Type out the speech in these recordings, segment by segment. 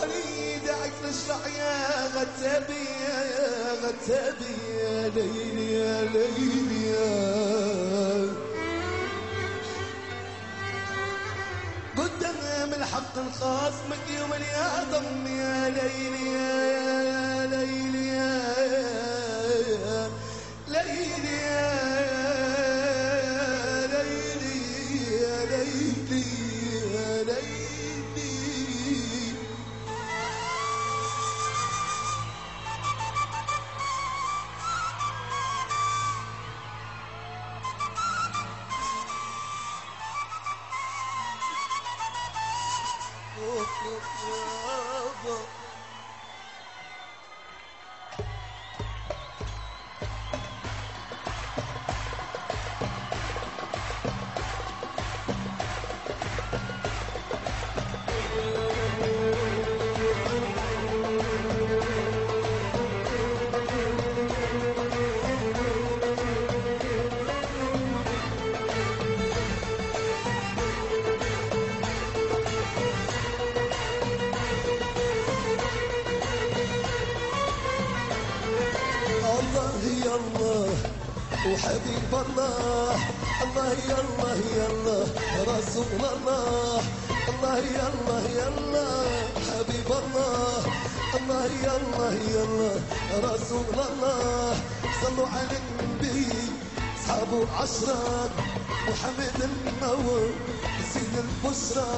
وراك نشرح يا غتابي يا غتابي يا ليلي يا ليلي يا قدام الحق الخاصمك يوم يا ضم يا وحبيب الله الله يا الله يا الله رسول الله. الله يا الله يا الله حبيب الله. الله يا الله يا الله رسول الله. صلوا على النبي اصحابه عشرة محمد المنور زين البشرى.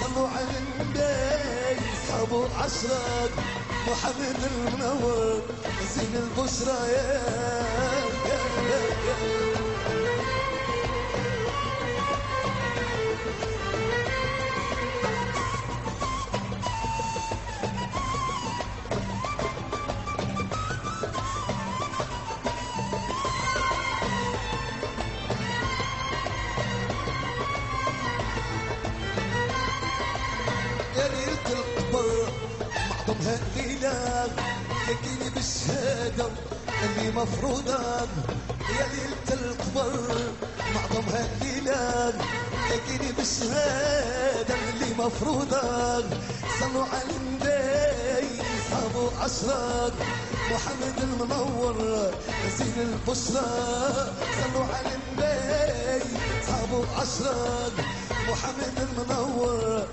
صلوا على النبي اصحابه عشرة محمد المنور زين البشرى. يا يا ليلة القبر معظمها الليلة يجيني بالشهادة اللي مفروضة يا ليلة القبر معظمها الليلة يجيني بالشهادة اللي مفروضة صلوا على النبي صابوا عشرة محمد المنور زين البشرى صلوا على النبي صابوا عشرة محمد المنور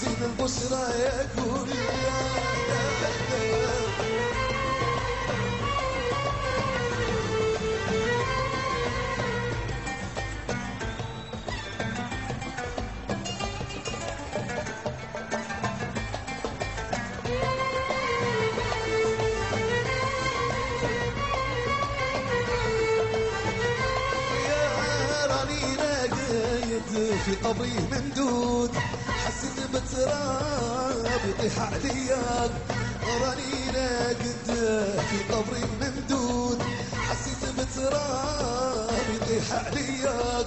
زين البشرى يا قول يا في قبري ممدود. حسيت بتراب يطيح عليا راني راقد في قبري ممدود. حسيت بتراب يطيح عليا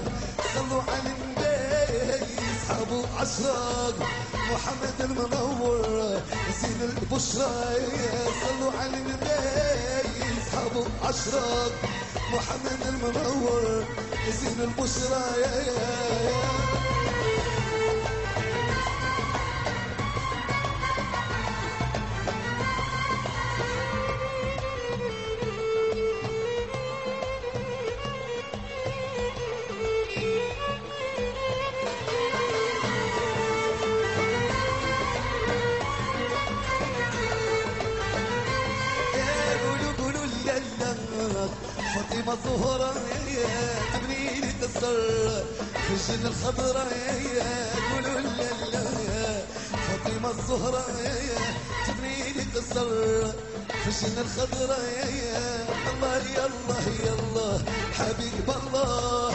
صلوا على النبي اصحابه عشرة محمد المنور زين البشرى. صلوا على النبي اصحابه عشرة محمد المنور زين البشرى يا يا يا فاطمة الزهرة يا تبني تسر. في الجنة الخضراء يا قولوا لا لا فاطمة الزهرة يا تبني تسر. في الجنة الخضراء يا الله يا الله يا الله حبيب الله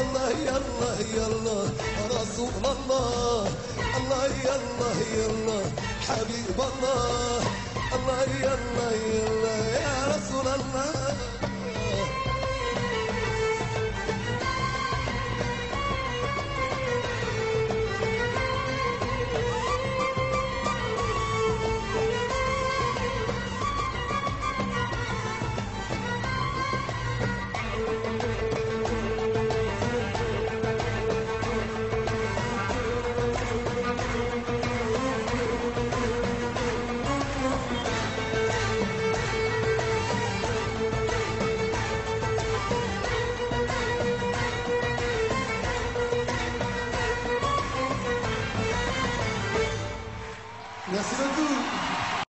الله يا الله يا الله رسول الله الله يا الله يا الله حبيب الله الله يا الله يا الله. Thank you.